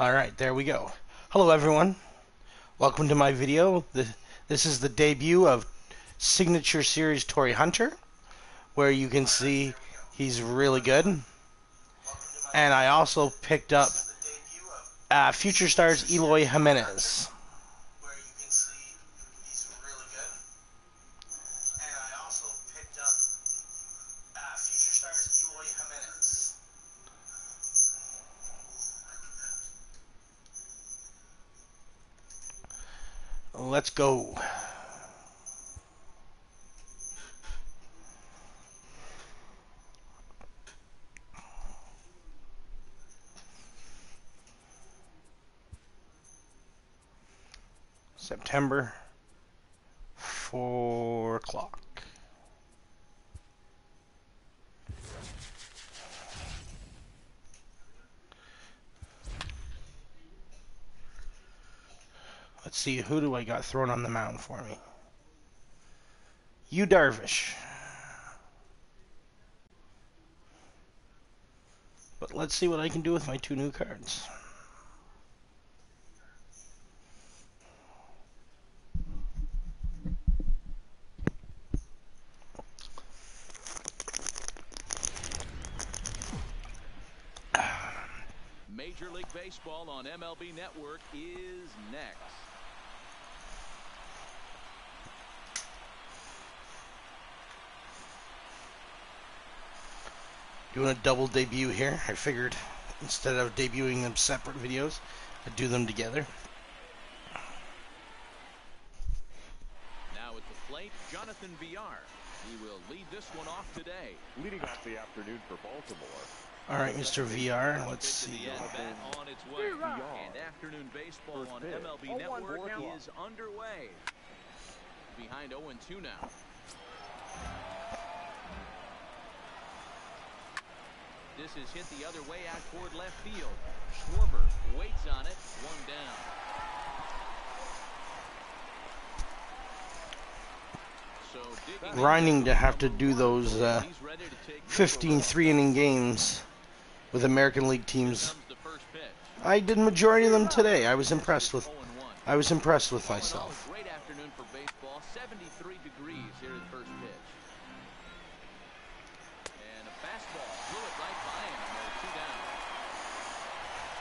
Alright, there we go. Hello everyone. Welcome to my video. This is the debut of Signature Series Torii Hunter, where you can see he's really good. And I also picked up uh, Future Stars Eloy Jimenez. Go. September, 4 o'clock. See, who do I got thrown on the mound for me? Yu Darvish. But let's see what I can do with my two new cards. Major League Baseball on MLB Network is next. Doing a double debut here. I figured instead of debuting them separate videos, I'd do them together. Now at the plate, Jonathan Villar. He will lead this one off today. Leading off the afternoon for Baltimore. All right, Mr. VR, let's see. On its way. And afternoon baseball on MLB Network is underway. Behind 0-2 now. This is hit the other way out toward left field. Schwarber waits on it. One down. So Grinding to have to do those uh, 15 three inning games with American League teams. I did majority of them today. I was impressed with I was impressed with myself. Great afternoon for baseball. 73 degrees here at first pitch. And a fastball blew it right by him, and there are two down.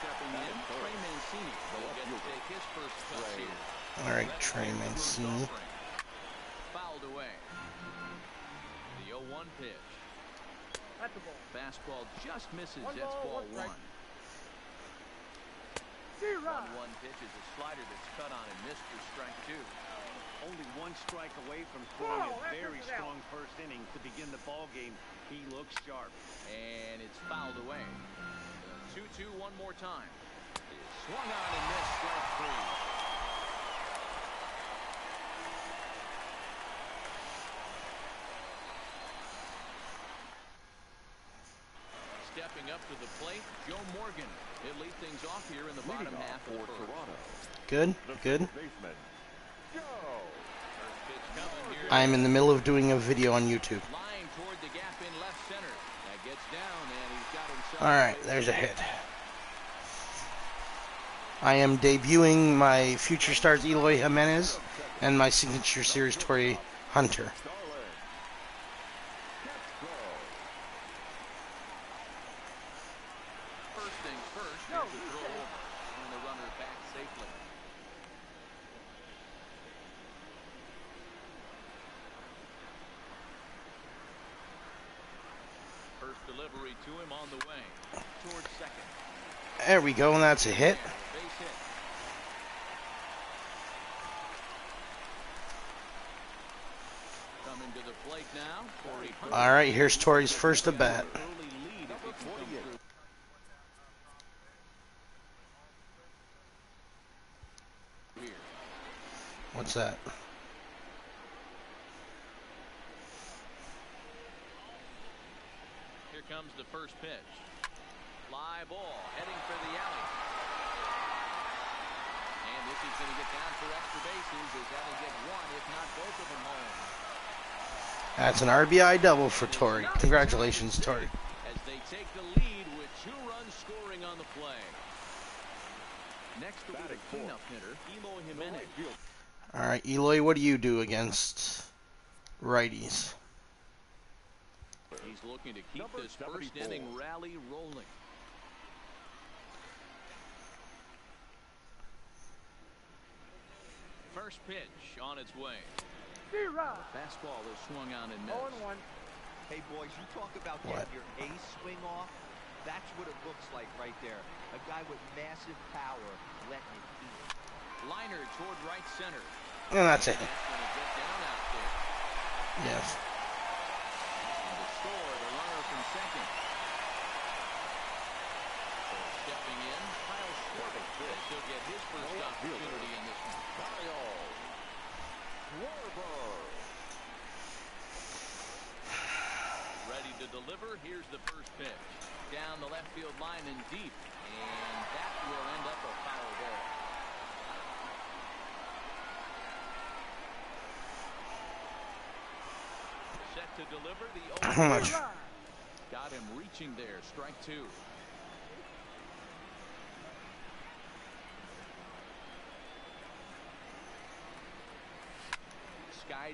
Stepping in, Trey Mancini will get to take his first cut here. All right, Trey Mancini. Fouled away. The 0-1 pitch. Fastball just misses. That's ball one. One one pitch is a slider that's cut on and missed for strike two. Only one strike away from throwing a very strong first inning to begin the ball game. He looks sharp. And it's fouled away. 2-2 one more time. Swung on and missed strike three. Stepping up to the plate, Joe Morgan. He'll lead things off here in the bottom half off of for. Toronto. Good, good. baseman, Joe. First pitch coming here. I am in the middle of doing a video on YouTube. Line toward the gap in left center. That gets down and he's got himself. All right, there's a hit. I am debuting my Future Stars Eloy Jimenez and my Signature Series Torii Hunter. First things first, the runner back safely. First delivery to him on the way. Towards second. There we go, and that's a hit. Base hit. Coming to the plate now, Torii Hunter. All right, here's Torii's first at bat. What's lead if he can come through. Here. What's that? Here comes the first pitch. Fly ball heading for the alley. And this is going to get down for extra bases as that'll get one, if not both of them home. That's an RBI double for Torii. Congratulations, Torii. As they take the lead with two runs scoring on the play. Next will Batting cleanup hitter, Eloy Jimenez. All right, Eloy, what do you do against righties? He's looking to keep Number this first inning rally rolling. First pitch on its way. Zero. Fastball is swung on and missed. Hey, boys, you talk about What? getting your ace swing off. That's what it looks like right there. A guy with massive power letting it eat. Liner toward right center. And that's it. To get down out there. Yes. And to score, the runner from second. So stepping in, Kyle Schwarber. He'll get his first opportunity in this one. Kyle Schwarber. Ready to deliver. Here's the first pitch. Down the left field line and deep. And that will end up a foul ball. Set to deliver the How 0 much? Got him reaching there. Strike two.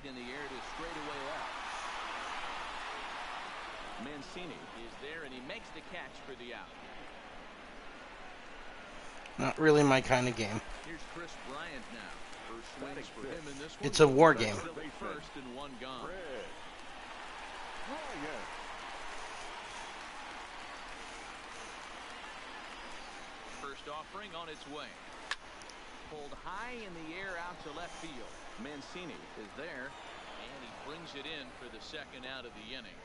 Skied in the air to straightaway left. Mancini is there and he makes the catch for the out. Not really my kind of game. Here's Kris Bryant now. First swings for him in this one. It's a war game. First and one gone. Fred oh, Bryant. First offering on its way. Pulled high in the air out to left field. Mancini is there, and he brings it in for the second out of the inning.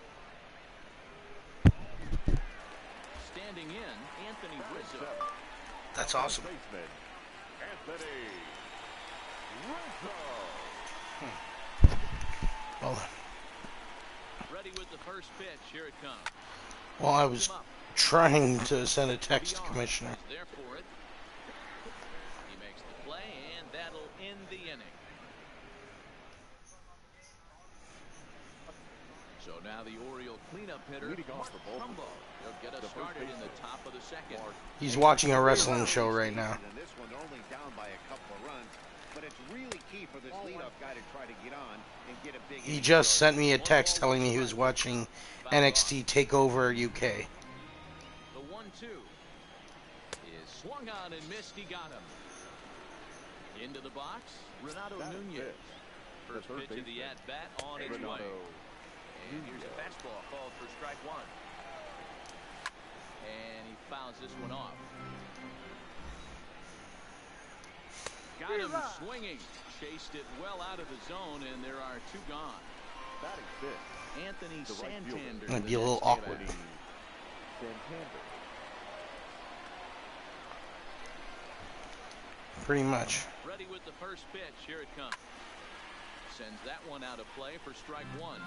Standing in, Anthony Rizzo. That's awesome. Baseman Anthony Rizzo. Hmm. Well, Ready with the first pitch. Here it comes. well, I was trying to send a text to Commissioner. There for it. He makes the play, and that'll end the inning. So now the Oriole cleanup hitter, Mark for Trumbo. He'll get us The started in the top of the second. He's watching a wrestling show right now. And this one, only down by a couple of runs, but it's really key for this leadoff guy to try to get on and get a big. He just sent me a text telling me he was watching NXT Takeover UK. The one-two is swung on and missed. He got him. Into the box, Renato Nunez. First pitch of the at-bat on its way. Renato And here's a fastball called for strike one. And he fouls this one off. Got him swinging. Chased it well out of the zone, and there are two gone. batting fifth. Anthony The right fielder. Santander. Might the be a little awkward. Santander. Pretty much. Ready with the first pitch. Here it comes. Sends that one out of play for strike one.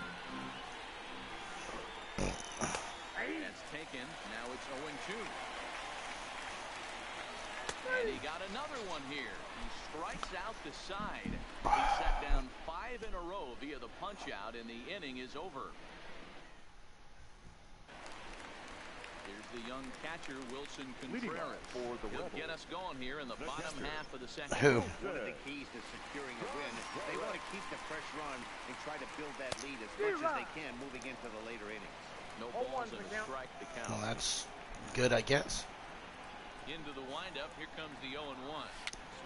That's taken. Now it's 0-2. And he got another one here. He strikes out the side. He set down five in a row via the punch out, and the inning is over. Here's the young catcher, Willson Leading Contreras. for the He'll get us going here in the The bottom catcher. half of the second. Who? One of the keys to securing a win, they want to keep the pressure on and try to build that lead as much as they can moving into the later innings. No balls and a strike to count. Well, that's good, I guess. Into the windup. Here comes the 0 and 1.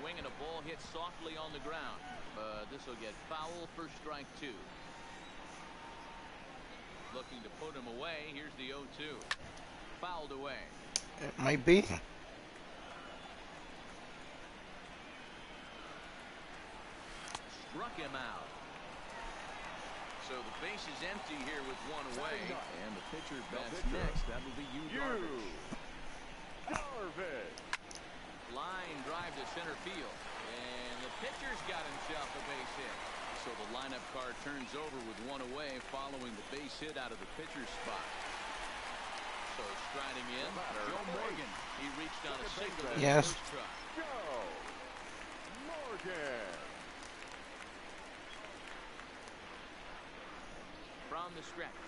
Swing and a ball hit softly on the ground. But this will get foul for strike two. Looking to put him away. Here's the 0 2. Fouled away. It might be. Struck him out. So the base is empty here with one away. And the pitcher bats pitcher. next. That'll be you, You. Darvish. Darvish. Line drive to center field. And the pitcher's got himself a base hit. So the lineup card turns over with one away following the base hit out of the pitcher's spot. So striding in, Joe Morgan. He reached on a single Yes. the. Joe Morgan. From the stretch.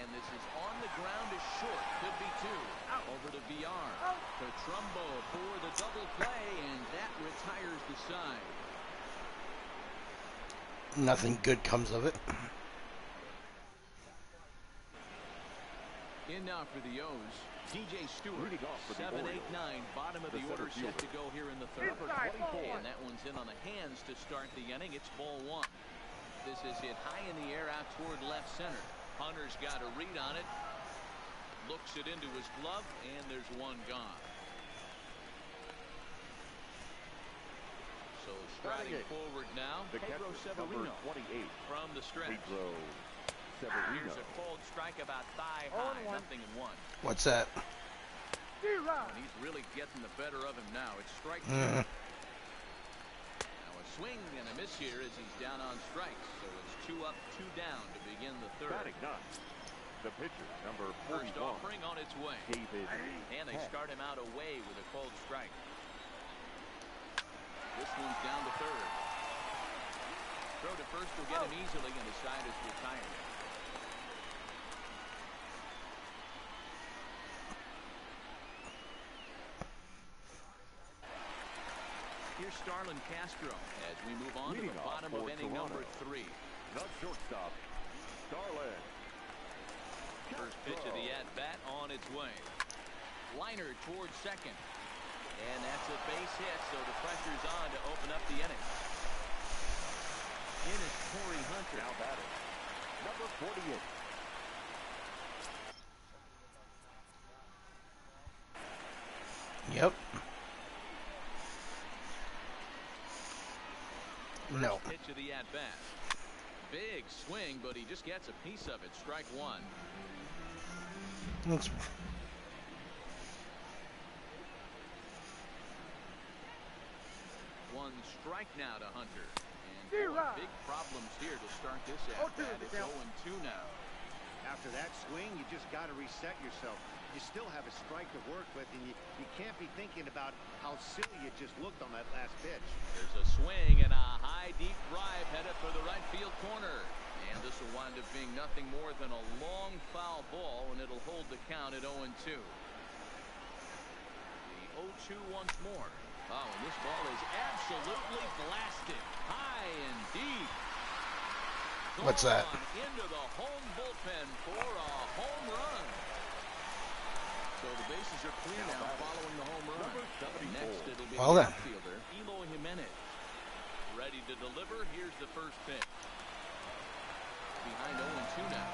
And this is on the ground is short. Could be two. Over to VR. To Trumbo for the double play, and that retires the side. Nothing good comes of it. In now for the O's, DJ Stewart. Leading off for the Seven, eight, Orioles. nine. Bottom of The the, order set to go here in the third. Number 24. And that one's in on the hands to start the inning. It's ball one. This is hit high in the air out toward left center. Hunter's got a read on it. Looks it into his glove, and there's one gone. So striding forward now, The Pedro catcher, number Severino 28, from the stretch. Pedro Severino. Here's a cold strike about thigh high, nothing in one. What's that? And he's really getting the better of him now. It's strike two. Mm. Now a swing and a miss here as he's down on strikes. So it's two up, two down to begin the third. Batting ninth, the pitcher, number First 41, offering on its way. David And they Peck. start him out away with a cold strike. This one's down to third. Throw to first will get him oh. easily, and the side is retired. Here's Starlin Castro as we move on to the bottom of for inning number three. The shortstop, Starlin. First pitch of the at-bat on its way. Liner towards second. And that's a base hit, so the pressure's on to open up the inning. In is Torii Hunter. Now batting, number 48, Yep. No. Pitch of the at-bat. Big swing, but he just gets a piece of it. Strike one. That's, One strike now to Hunter. And boy, big problems here to start this at-bat. It's 0-2 now. After that swing, you just got to reset yourself. You still have a strike to work with, and you, you can't be thinking about how silly it just looked on that last pitch. There's a swing and a high deep drive headed for the right field corner. And this will wind up being nothing more than a long foul ball, and it'll hold the count at 0-2. The 0-2 once more. Oh, and this ball is absolutely blasted. High and deep. What's that? Into the home bullpen for a home run. Well the then. outfielder, Eloy Jimenez. Ready to deliver. Here's the first pitch. Behind 0-2 now.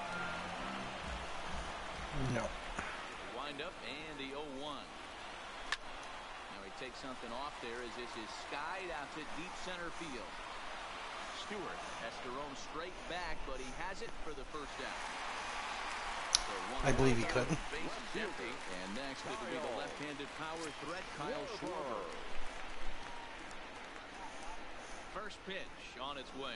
no. Wind up and the 0-1. Now he takes something off there as this is skied out to deep center field. Stewart has to roam straight back, but he has it for the first out. So one I believe he could. Base is empty, and next it'll be the left-handed power threat, Kyle Schwarber. First pitch on its way.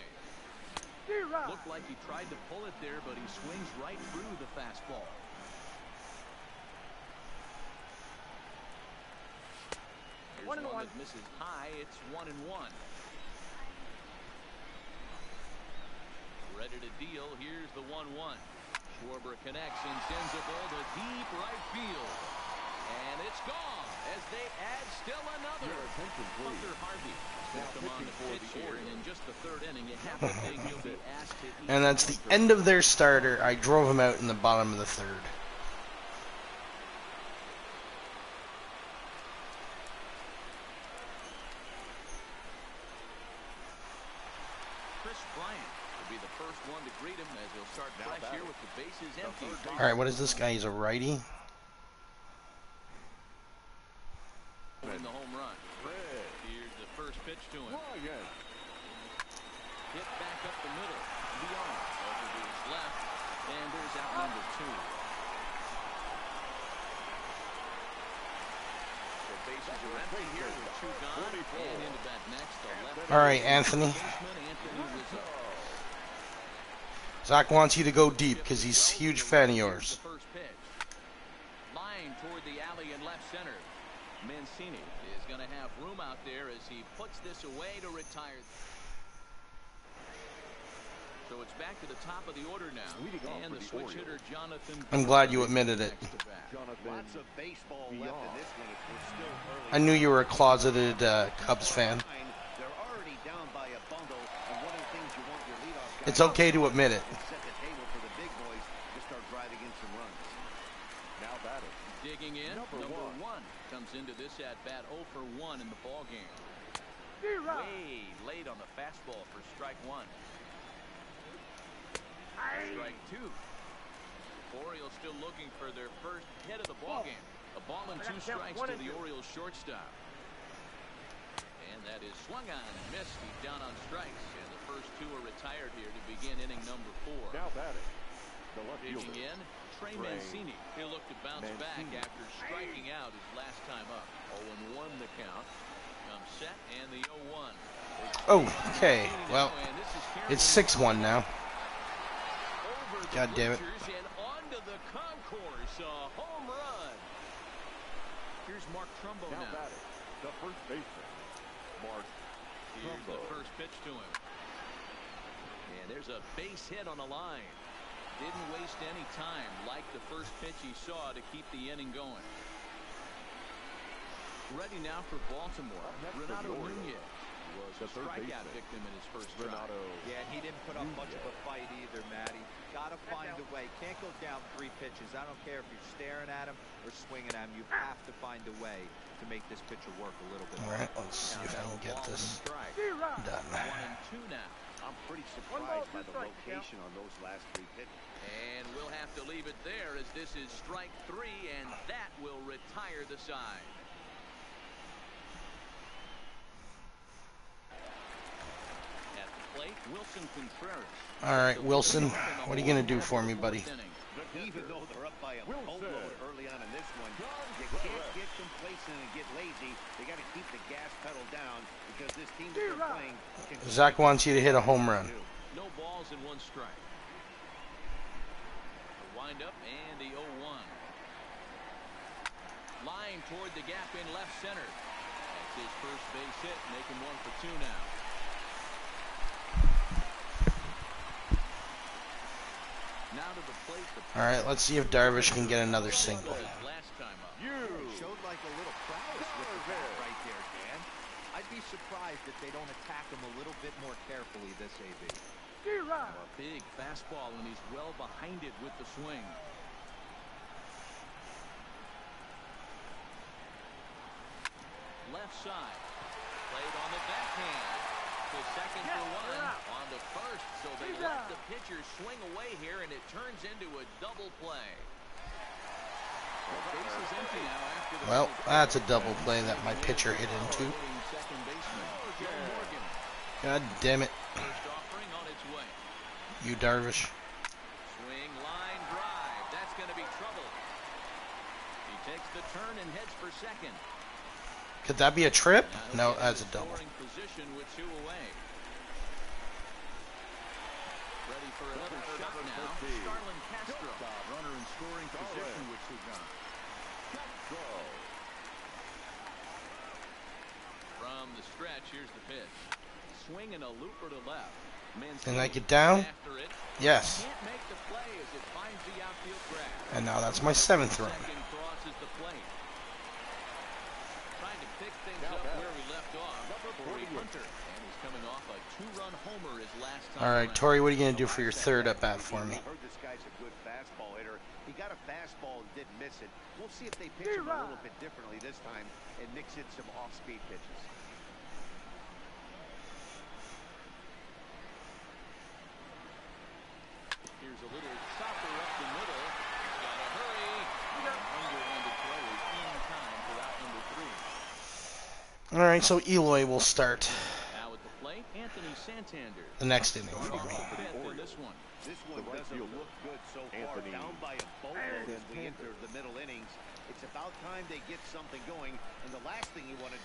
Looked like he tried to pull it there, but he swings right through the fastball. Here's one, that misses high. It's one and one. Ready to deal. Here's the 1-1. Schwarber connects and sends a ball to deep right field. And it's gone as they add still another. Your attention, please. Hunter Harvey Now will on the pitch here. And in just the third inning, you have to think he'll be asked to And that's the end of their starter. I drove him out in the bottom of the third. Kris Bryant will be the first one to greet him as he'll start Now fresh here batting. with the bases empty. All right, what is this guy? He's a righty. In the home run. Here's the first pitch to him. Ryan. Hit back up the middle. Beyond. Over to his left. And there's out number two. So bases are empty here with two gone. And into bat next. All right, Anthony. Baseman, Zach wants you to go deep because he's a huge fan of yours. the first pitch. Line toward the alley in left center. Mancini is going to have room out there as he puts this away to retire. So it's back to the top of the order now. And the the switch hitter, Jonathan. I'm glad you admitted it. next to bat. Jonathan Lots of baseball left in this one. We're still early. I knew you were a closeted uh, Cubs fan. They're already down by a bundle, and one of the things you want your leadoff guy It's okay to admit it. set the table for the big boys to start driving in some runs. now batting. Digging in, Number number, one. one. comes into this at bat 0 for 1 in the ball game. Way late on the fastball for strike one. Strike two. Orioles still looking for their first hit of the ball game. A ball and two strikes to the Orioles shortstop. And that is swung on and missed. He's down on strikes. And the first two are retired here to begin inning number four. Now batting. The left Digging fielder. in, Trey Trey Mancini. He'll look to bounce back after striking out his last time up. 0-1 the count. Comes set and the 0-1. Oh, okay. Well, now, and this is it's 6 1 now. God damn it. And onto the concourse. A home run. Here's Mark Trumbo Now now. batting. The first baseman. Mark Here's the first pitch to him. And there's a base hit on the line. Didn't waste any time. Like the first pitch he saw to keep the inning going. Ready now for Baltimore. Up next for the Renato Orioles. Nunez was The a strikeout baseman. victim in his first try. Yeah, and he didn't put up much of a fight either, Matty. Got to find a way. Can't go down three pitches. I don't care if you're staring at him or swinging at him. You have to find a way to make this pitcher work a little bit. Alright, let's see if I can get this done. One and two now. I'm pretty surprised by the location on those last three pitches. And we'll have to leave it there as this is strike three, and that will retire the side. At the plate, Willson Contreras. Alright, Willson, what are you going to do for me, buddy? Even though they're up by a boatload early on in this one, you can't get complacent and get lazy. They got to keep the gas pedal down because this team that they're playing Zach wants you to hit a home run. No balls and one strike. The wind up and the 0-1. Line toward the gap in left center. That's his first base hit, making one for two now. Now to the plate. The Alright, let's see if Darvish can get another single. last time up. You. Showed like a little prowess with the bat right there, Dan. I'd be surprised if they don't attack him a little bit more carefully this AB. A big fastball, and he's well behind it with the swing. Left side. Played on the backhand. To second for one. On the first. So they let the pitcher swing away here, and it turns into a double play. The base is empty now after the Well, that's a double play that my pitcher hit into. Loading second baseman, Joe Morgan. God damn it, First offering on its way. Yu Darvish. Swing, line, drive. That's going to be trouble. He takes the turn and heads for second. Could that be a trip? No, that's a double. Scoring position with two away. Ready for another shot now. Starlin Castro. Runner in scoring position with two gone. From the stretch, here's the pitch. Swing and a looper to left. Can I Mancini get down? After. Yes. Can't make the play as it finds the outfield grass. And now that's my seventh run. Second crosses the plate. Trying to pick things up where we left off. Torii Hunter. And he's coming off a two-run homer his last time. Alright. Torii, what are you going to do for your third at bat for me? I heard this guy's a good fastball hitter. He got a fastball and didn't miss it. We'll see if they pitch him a little bit differently this time and mix in some off-speed pitches. Here's a little chopper up the middle. He's got to hurry. Underhanded throw is in time for out number three. Alright, so Eloy will start Now at the plate, Anthony Santander. the next inning for me. Fifth in this one. This one The right doesn't fielder, look good so far. Anthony Down by a boatload as we enter the middle innings. It's about time they get something going, and the last thing you want to do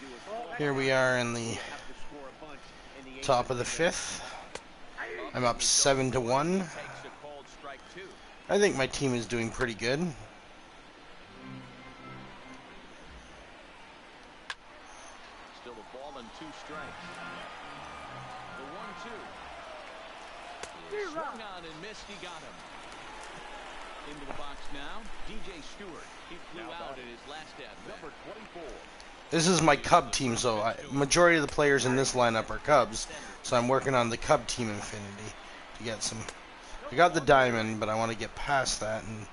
is fall Here we are in the have to Here we are in the top of the fifth. I'm up 7 to 1. Takes a called strike two. I think my team is doing pretty good. Two strikes. The one-two Swung on and missed. He got him. Into the box now. DJ Stewart. He flew Now out batting. at his last at. Number 24. This is my Cub team, so I, majority of the players in this lineup are Cubs. So I'm working on the Cub team Affinity to get some. I got the diamond, but I want to get past that and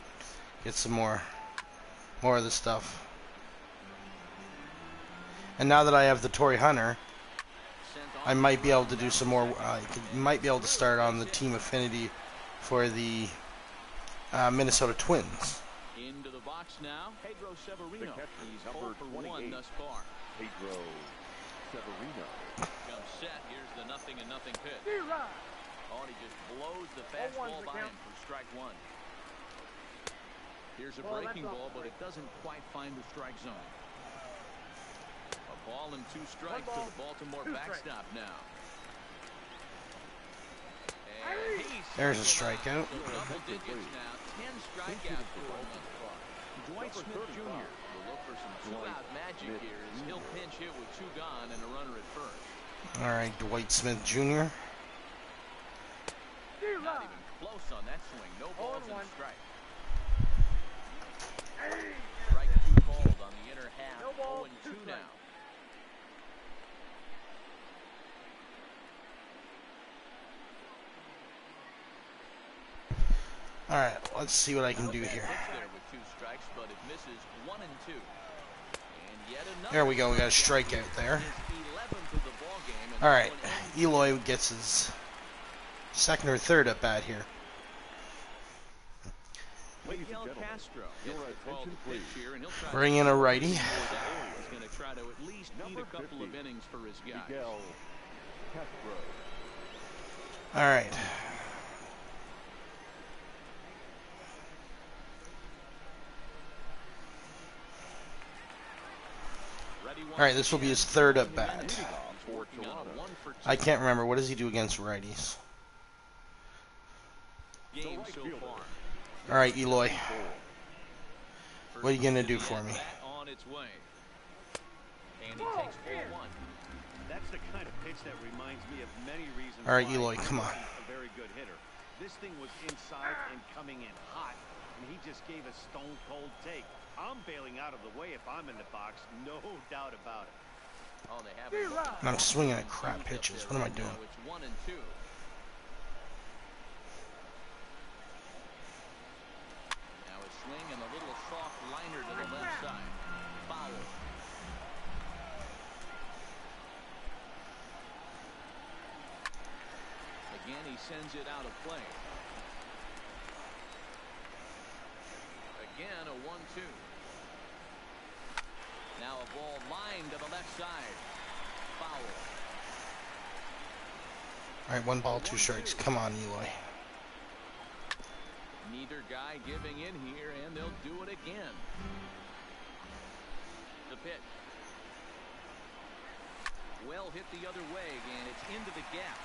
get some more, more of the stuff. And now that I have the Torii Hunter, I might be able to do some more. I could, might be able to start on the team Affinity for the uh, Minnesota Twins. into the box now. Pedro Severino. He's number 0 for 1 thus far. Pedro Severino. Comes set. Here's the nothing and nothing pitch. Oh, he just blows the fastball by him for strike one. Here's a breaking ball, but it doesn't quite find the strike zone. A ball and two strikes to the Baltimore backstop now. There's a singled out. strikeout. So double digits now. Ten strikeouts for him thus. Dwight Smith Jr. 35. will look for some two-out magic here as he'll pinch hit with two gone and a runner at first. All right, Dwight Smith Jr. Not even close on that swing. No balls and strike. Strike two called on the inner half. 0 and 2 now. All right, let's see what I can do here. There There we go. We got a strikeout there. His 11th of the ball game. and All right, one Eloy gets his second or third at bat here. Bring in a righty. Castro your gets the call to attention, pitch please. here, and he'll try Bring to in a righty. He's going to try to at least eat Number a couple of 50, innings for his guys. Miguel Castro. All right. This will be his third at bat. I can't remember. What does he do against righties? All right, Eloy. What are you gonna do for me? All right, Eloy, come on. This thing was inside and coming in hot, and he just gave a stone cold take. I'm bailing out of the way if I'm in the box, no doubt about it. Oh, they have. And I'm swinging at crap pitches. What am I doing? It's one and two. Now a swing and a little soft liner to the left side. Foul. Again, he sends it out of play. Again, a one-two. Now a ball lined to the left side. Foul. All right, one ball, two strikes. Come on, Eloy. Neither guy giving in here, and they'll do it again. The pitch. Well hit the other way, and it's into the gap.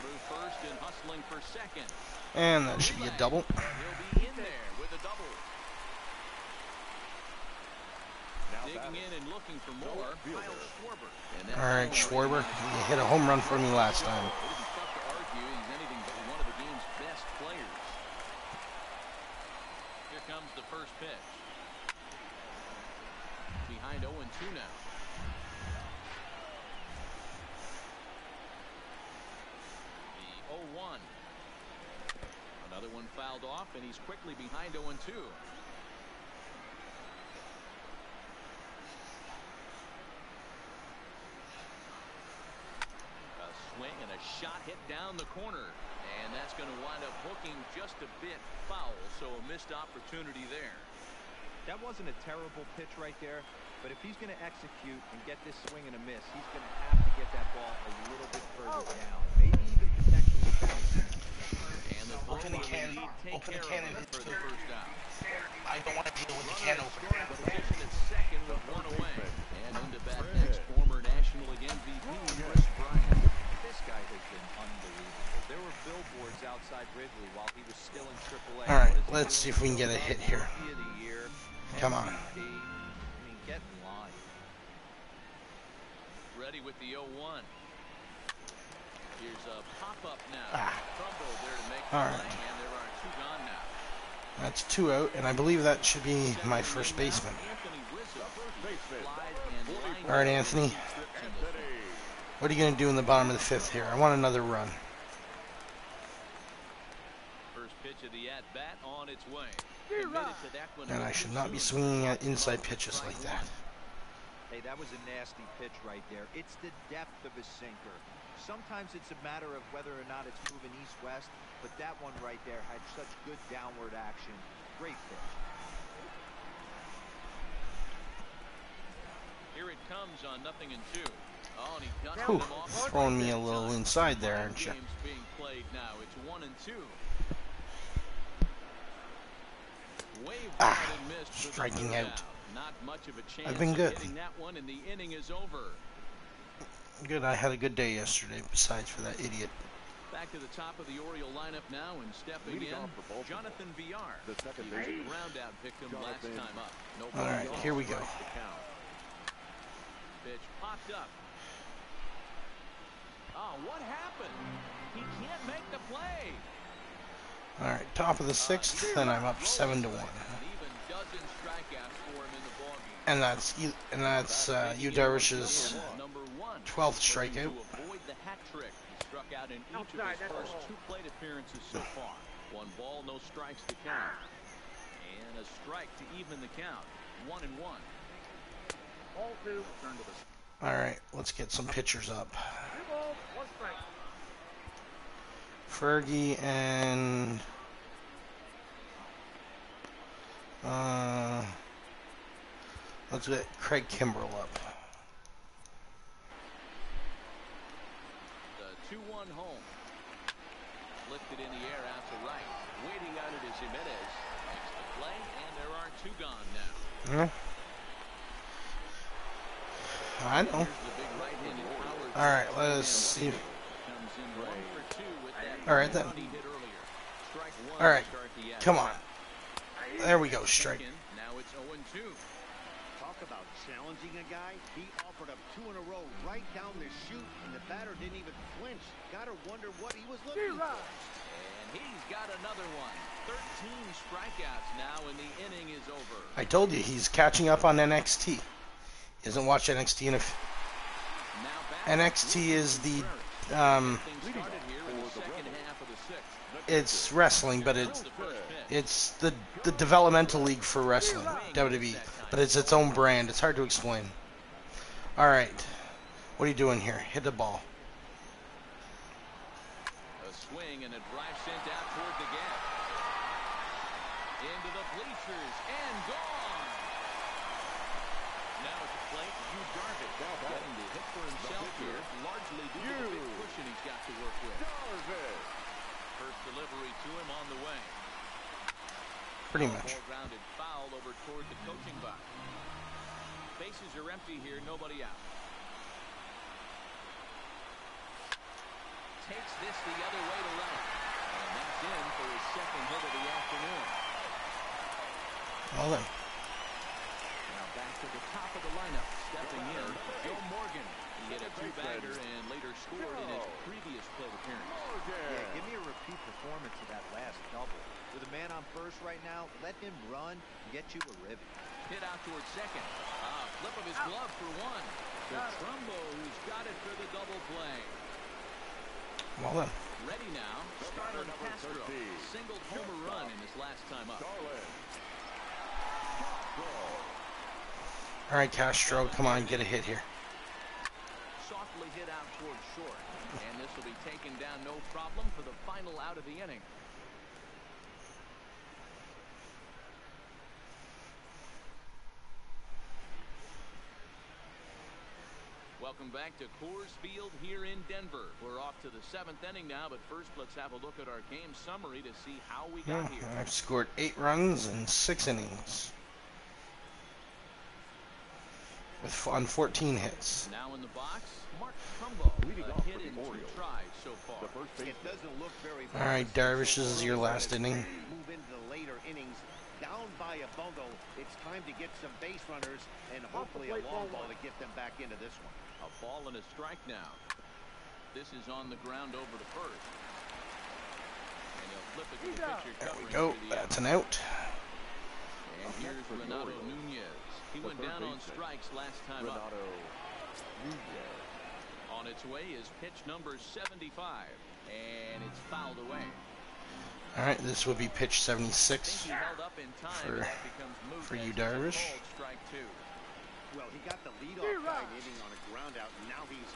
Through first and hustling for second. And that should be a double. He'll be in there with a double. Now Digging batting. in and looking for more, Kyle Schwarber. And that All right, final Schwarber. You hit a home run for me last time. It'll be tough to argue he's anything but one of the game's best players. Here comes the first pitch. Behind 0 and 2 now. The 0 1. Another one fouled off, and he's quickly behind 0 and 2. A swing and a shot hit down the corner. And that's going to wind up hooking just a bit foul, so a missed opportunity there. That wasn't a terrible pitch right there, but if he's going to execute and get this swing and a miss, he's going to have to get that ball a little bit further oh. down, maybe even potentially bounce. And the Open the can- will open the can and it for the first out. I don't want to deal with the can opener. Position at second with one away. And into bat next, former National League MVP Kris Bryant. This guy has been unbelievable. There were billboards outside Wrigley while he was still in AAA. All right, What is he let's see if we can get a hit here. Rookie of the year, Come on. I mean, get in line. Ready with the 0-1. Here's a pop-up now. Ah. Trumbo there to make All the right. play, and there are two gone now. That's two out, and I believe that should be my first baseman. Anthony Rizzo. baseman. Slide and line All right, Anthony. strips in this one. What are you going to do in the bottom of the fifth here? I want another run. First pitch of the at-bat on its way. Committed to that one And I should not be swinging at inside pitches like that. Hey, that was a nasty pitch right there. It's the depth of his sinker. Sometimes it's a matter of whether or not it's moving east-west, but that one right there had such good downward action. Great pitch. Here it comes on nothing and two. Oh, and he dusts Whew, throwing me a little inside there, aren't you? Games being played now. It's one and two. Way Ah, wide and missed for the striking out. Not much of a chance I've been good. getting that one, and the inning is over. Good, I had a good day yesterday, besides for that idiot. Back to the top of the Oriole lineup now, and stepping Leading in, off for Baltimore. Jonathan Villar. The second He was baseman. a ground out victim last time up. No All ball right, gone. here we go. Strikes the count. Pitch popped up. Oh, what happened? He can't make the play. All right, top of the sixth, then I'm up seven to one, An even dozen strikeouts for him in the ballgame. and that's you, and that's uh, Yu Darvish's 12th Looking strikeout. To avoid the hat trick. He struck out in each of his first two plate appearances so far. One ball, no strikes to count. And a strike to even the count. One and one. Turn to the All right, let's get some pitchers up. Fergie and uh, let's get Craig Kimbrel up. The 2-1 home. Lifted in the air out to right. Waiting on it is Jimenez. Makes the play, and there are two gone now. Yeah. I know. Here's the big right-handed power. All right, let us see. Comes in one for two with that All right, then. he hit earlier. Strike one All right, to start the come on. There we go, strike. Now it's 0-2. Talk about challenging a guy. He offered up two in a row right down the chute, and the batter didn't even flinch. Gotta wonder what he was looking for. And he's got another one. 13 strikeouts now, and the inning is over. I told you he's catching up on NXT. He hasn't watch NXT in a. F- Now NXT is the um, it's wrestling, but it's it's the the developmental league for wrestling, WWE, but it's its own brand. It's hard to explain. All right, what are you doing here? Hit the ball. A swing and a drive sent out toward the gap. Into the bleachers and gone. Now at the plate, Yu Darvish getting the hit for himself here, largely due to the big Yu. cushion he's got to work with. Darvish. First delivery to him on the way. Pretty much. Ball grounded foul over toward the coaching box. Bases are empty here, nobody out. Takes this the other way to left. And that's in for his second hit of the afternoon. Well then, Now back to the top of the lineup. Stepping in, Joe Morgan. He hit a two-bagger and later scored in his previous plate appearance. Yeah, give me a repeat performance of that last double. With a man on first right now, let him run and get you a ribby. Hit out towards second. Ah, flip of his glove for one. To Trumbo, who's got it for the double play. well then. Ready now. Starlin number Castro 13. singled homer run in his last time up. All right, Castro, come on, get a hit here. Softly hit out towards short. And this will be taken down no problem for the final out of the inning. Welcome back to Coors Field here in Denver. We're off to the seventh inning now, but first let's have a look at our game summary to see how we Yeah, got here. I've scored eight runs in six innings. With on 14 hits. Now in the box, Mark Trumbo. Leading off hit for the in two tries so far. The first It doesn't look very All right, Darvish, this is your last inning. Move into the later innings, down by a bundle. It's time to get some base runners and hopefully a long ball to get them back into this one. A ball and a strike now. This is on the ground over to first. And he'll flip it to the pitcher There we go. for the out. That's an out. And here's Renato Nunez. He went down on strikes last time up. Renato Nunez. On its way is pitch number 75. And it's fouled away. All right, this would be pitch 76. he held up in time, For- but that becomes moot for you, Darvish. Strike two. Well, he got the leadoff guy inning on a ground out, and now he's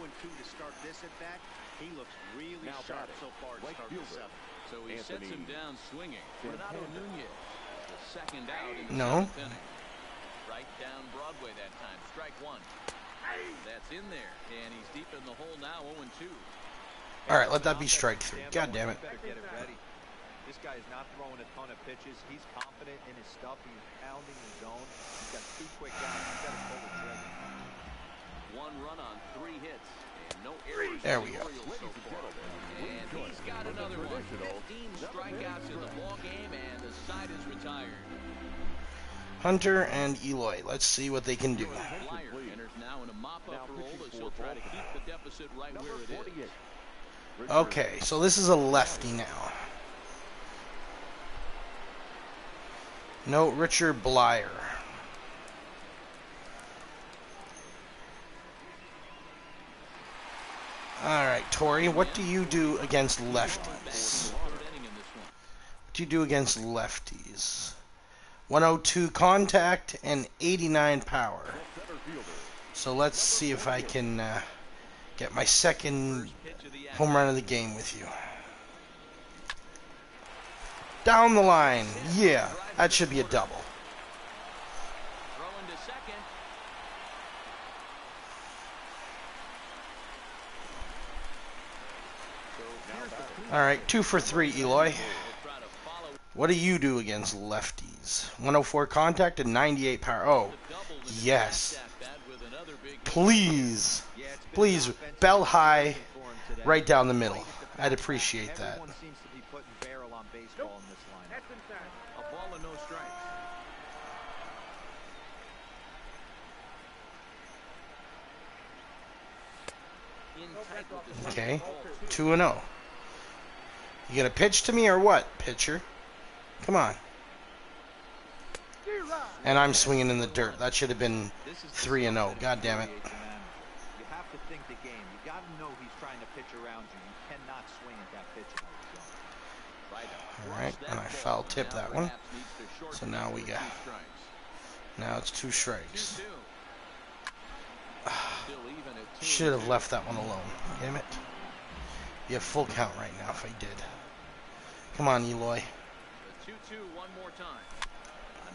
0-2 to start this at bat. He looks really Now sharp so far to right start the fielder. seventh. So he sets him down swinging. Santana. Renato Nunez, the second out in the No. Right down Broadway that time. Strike one. That's in there, and he's deep in the hole now, 0-2. All right, let that be strike three. God damn it. Better get it ready. This guy is not throwing a ton of pitches. He's confident in his stuff. He's pounding the zone. He's got two quick outs. He's got to pull the trigger. One run on three hits, and no errors There we go. And he's got another one. 15 strikeouts in the ball game, and the side is retired. Hunter and Eloy. Let's see what they can do. Bleier enters now in a mop-up Now role pitching as for he'll try to Baltimore. keep the deficit right Number where it is. 48. Richard Okay, so this is a lefty now. No, Richard Bleier. All right, Torii, what do you do against lefties? What do you do against lefties? 102 contact and 89 power. So let's see if I can uh, get my second home run of the game with you. Down the line. Yeah, that should be a double. Throwing to second. So here's the All right, two for three, Eloy. He'll try to follow What do you do against lefties? 104 contact and 98 power. Oh, the double with the yes. last at bat with another big please. Yeah, it's been Please, bell high, season for him today. right down the middle. Right at the I'd appreciate that. Everyone seems to be putting barrel on baseball in this lineup. A ball and no strikes. In tight with the Okay, 2 and 0. You gonna pitch to me or what, pitcher? Come on. And I'm swinging in the dirt. That should have been This is the 3 and stuff 0. God damn it. You have to think the game. You got to know he's trying to pitch around you. You cannot swing at that pitch in the zone. Right All right, and I foul tip that one. perhaps needs to shorten So now we got- Now it's two strikes. 2-2. Still even at two Should have left that one alone. Damn it. You have full count right now if I did. Come on, Eloy. The 2-2 one more time.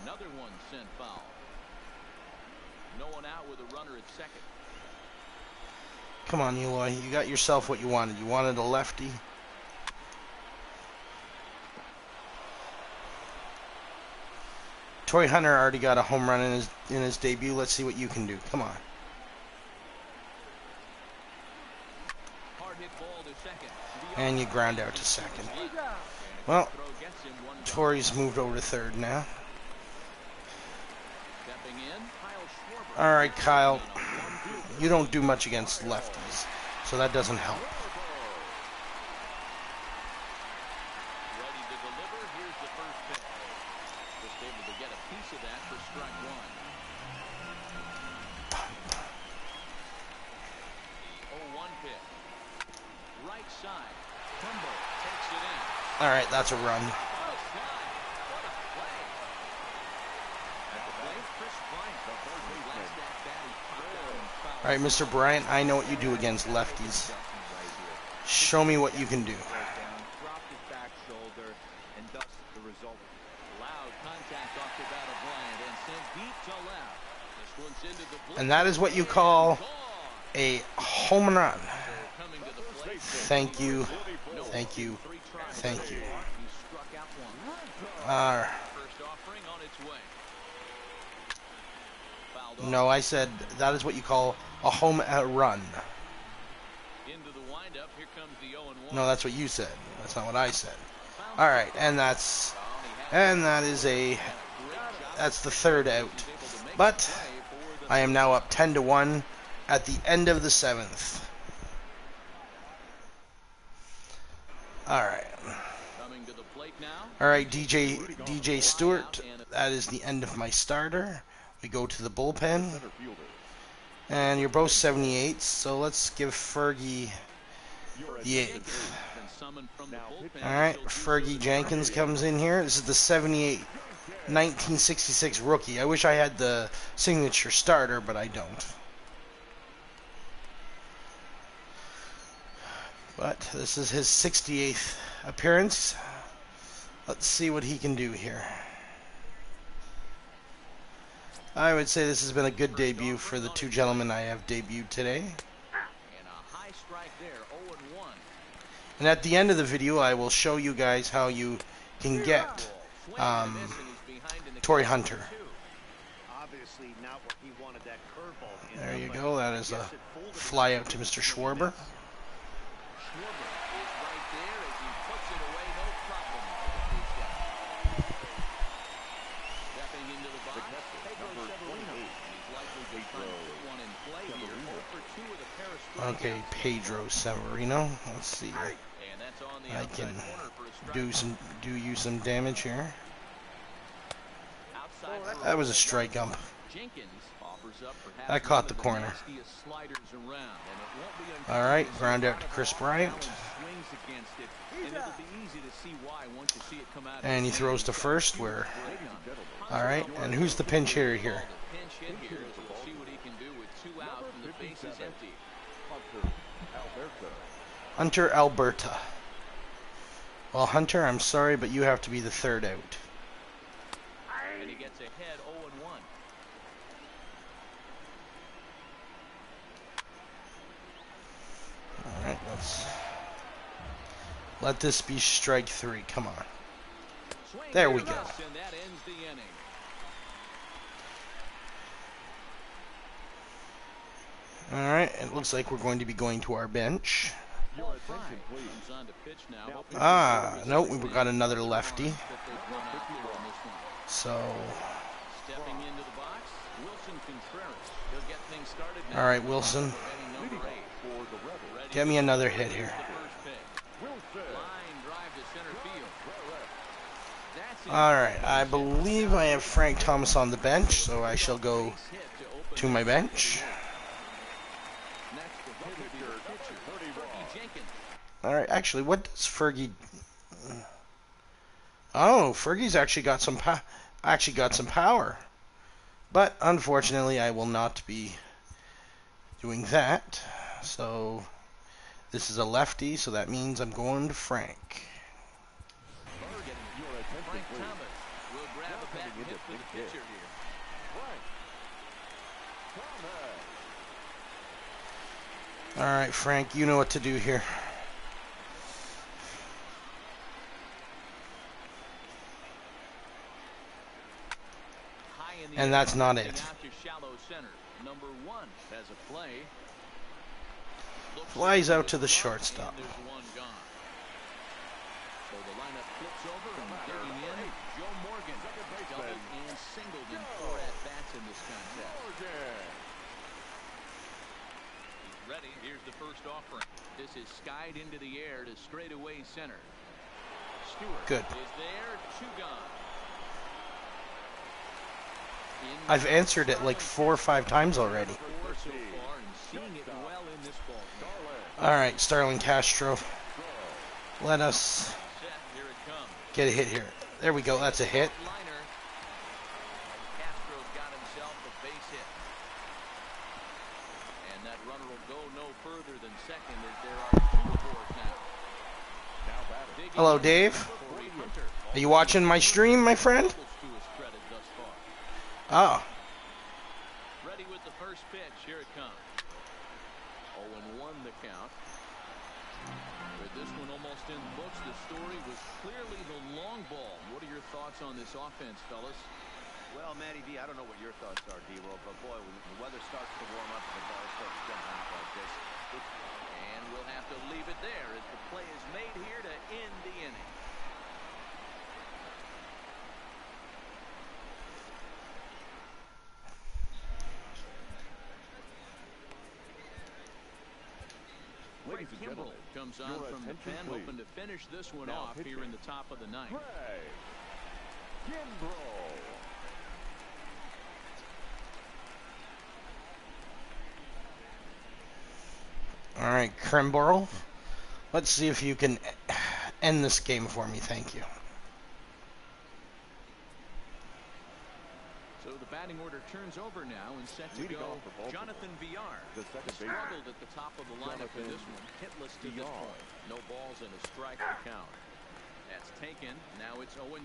Another one sent foul. No one out with a runner at second. Come on, Eloy. You got yourself what you wanted. You wanted a lefty. Torii Hunter already got a home run in his in his debut. Let's see what you can do. Come on. Hard hit ball to second. And you ground out to second. Well. Torii's moved over to third now. All right, Kyle. You don't do much against lefties, so that doesn't help. Popped out and fouled. All right, Mr. Bryant, I know what you do against lefties. Show me what you can do. And that is what you call a home run. Thank you. Thank you. Thank you. far. He struck out one. Uh, First offering on its way. Fouled off. no, I said that is what you call a home run. Into the windup. Here comes the 0-1. No, that's what you said. That's not what I said. All right, and that's and that is a that's the third out. But I am now up 10 to 1 at the end of the seventh. All right. Coming to the plate now. All right, DJ DJ Stewart. That is the end of my starter. We go to the bullpen, and you're both 78. So let's give Fergie the eighth. All right, Fergie Jenkins comes in here. This is the 78 1966 rookie. I wish I had the signature starter, but I don't. But this is his 68th appearance. Let's see what he can do here. I would say this has been a good debut for the two gentlemen I have debuted today. And a high strike there, 0 and 1. And at the end of the video, I will show you guys how you can get um, and a miss, and he's behind in the Torii Hunter. two. Obviously not what he wanted that curveball in There you go. That is a yes, it fooled him. fly out to Mr. Schwarber is right there as he puts it away, no problem for the base guy. Stepping into the box, Pedro number Severino. 28. He's likely to try to put one in play here. 0 for 2 with a pair of strikeouts. Okay, Pedro Severino. Let's see. I can do some do you some damage here. That was a strike ump. I caught the corner. All right, ground out to Kris Bryant. And he throws to first where all right, and who's the pinch hitter here? Hanser Alberto. Well, Hunter, I'm sorry, but you have to be the third out. And he gets ahead 0 and 1. All right, let's let this be strike three. Come on. There we go. Miss, And that ends the inning. All right, it looks like we're going to be going to our bench. Ah, nope, we've got another lefty. So, box, Willson get me another hit here. the first pitch. Willson. Line drive to center field. That's in. All right, I believe I have Frank Thomas on the bench, so I shall go to my bench. Next to hit will be the pitcher, Fergie Jenkins. All right, actually, what does Fergie? Oh, Fergie's actually got some pa- actually got some power, but unfortunately, I will not be doing that. So this is a lefty, so that means I'm going to Frank. Bergen. Your attention, Frank please. Thomas will grab a bat and hit for the pitcher here. Frank. Thomas. All right, Frank, you know what to do here. High in the And air, that's not getting it. Out to shallow center. Number one has a play. Looks Flies over out to the his glove, shortstop. and there's one gone. So the lineup flips over and digging in. Joe Morgan doubled and singled in four at bats in this contest. Morgan. He's ready. Here's the first offering. This is skied into the air to straightaway center. Stewart Good. is there. Two gone. I've answered it like four or five times already. All right, Starlin Castro, let us get a hit here. There we go. That's a hit. Hello, Dave. Are you watching my stream, my friend? Doubles to his credit thus far. Ah, Ready with the first pitch. Here it comes. 0 and 1 the count. With this one almost in the books, the story was clearly the long ball. What are your thoughts on this offense, fellas? Well, Matty D, I don't know what your thoughts are, D-Roll, but boy, when the weather starts to warm up and the ball starts jumping out like this, it, And we'll have to leave it there as the play is made here to end the inning. Craig Ladies Kimbrel gentlemen, comes on your from the attention, pen, please. hoping to finish this one Now off here pitching. in the top of the ninth. Craig Kimbrel. All right, Kimbrel. Let's see if you can end this game for me. Thank you. So the batting order turns over now and set to go off for Baltimore, Jonathan Villar. the second. Struggled at the top of the lineup in this one. Hitless to this point. No balls and a strike to count. That's taken. Now it's 0-2.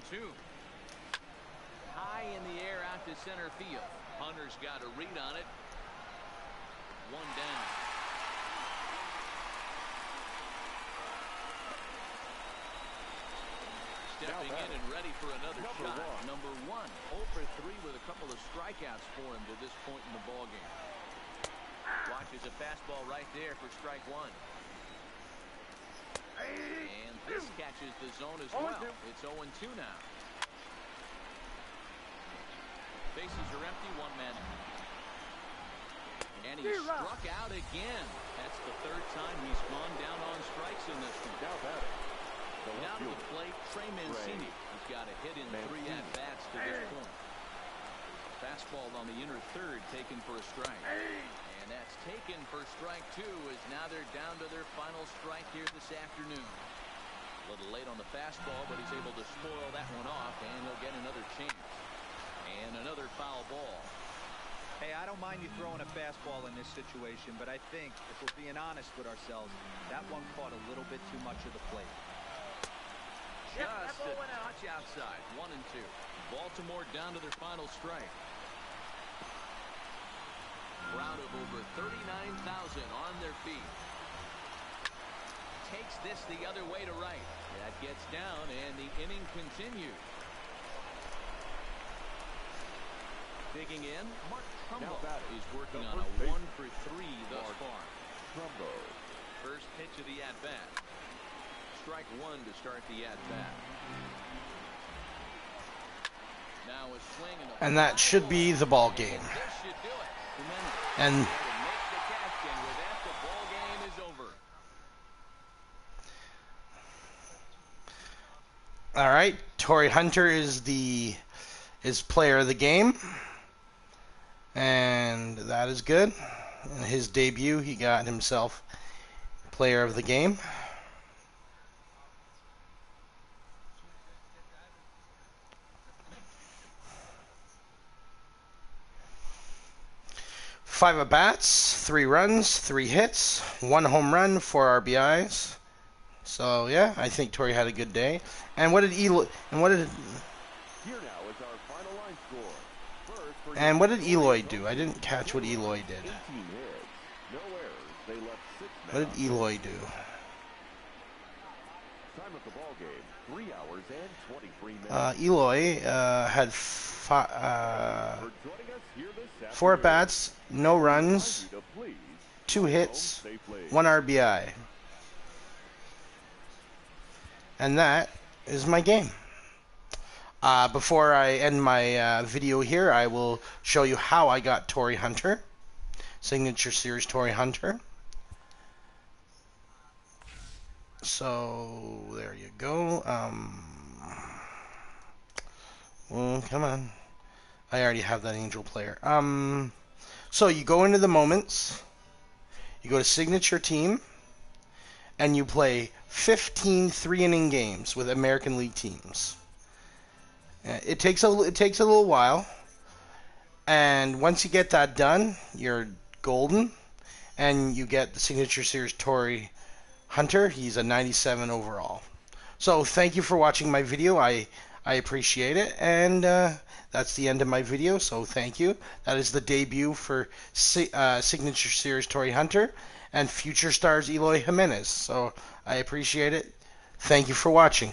High in the air out to center field. Hunter's got a read on it. One down. Stepping in and ready for another Number shot. one. Number one. 0 for 3 with a couple of strikeouts for him to this point in the ballgame. Watches a fastball right there for strike one. And this catches the zone as well. Oh, it's 0-2 now. Bases are empty, one man. And he struck out again. That's the third time he's gone down on strikes in this one. Now batting. The left Now to the plate, Trey Mancini. He's got a hit in three at-bats to this point. Fastball on the inner third taken for a strike. And that's taken for strike two as now they're down to their final strike here this afternoon. A little late on the fastball, but he's able to spoil that one off, and he'll get another chance. And another foul ball. Hey, I don't mind you throwing a fastball in this situation, but I think if we're being honest with ourselves, that one caught a little bit too much of the plate. Just a touch outside. One and two. Baltimore down to their final strike. Crowd of over 39,000 on their feet. Takes this the other way to right. That gets down, and the inning continues. Digging in, Mark Trumbo is working on a one for three thus far. Trumbo. First pitch of the at-bat. Strike one to start the at-bat. And that should be the ball game. And all right, Torii Hunter is the is player of the game, and that is good. In his debut, he got himself player of the game. Five at bats, three runs, three hits, one home run, four RBIs. So yeah, I think Torii had a good day. And what did Eloy? And what did and what did Eloy do? I didn't catch what Eloy did. 18 hits, no errors. They left six What did Eloy do? Time of the ball game, three hours and 23 minutes. Uh, Eloy uh, had uh, For joining us here this four at bats, no runs, remind you to please two hits, one RBI. And that is my game. Uh, before I end my uh, video here, I will show you how I got Torii Hunter, signature series Torii Hunter. So there you go. Um, well, come on. I already have that angel player. Um, so you go into the moments. You go to signature team, and you play 15 three-inning games with American League teams. Uh, It takes a it takes a little while, and once you get that done, you're golden, and you get the signature series Torii Hunter. He's a 97 overall. So thank you for watching my video. I I appreciate it, and uh, that's the end of my video. So thank you. That is the debut for uh, signature series Torii Hunter and future stars Eloy Jimenez. So I appreciate it. Thank you for watching.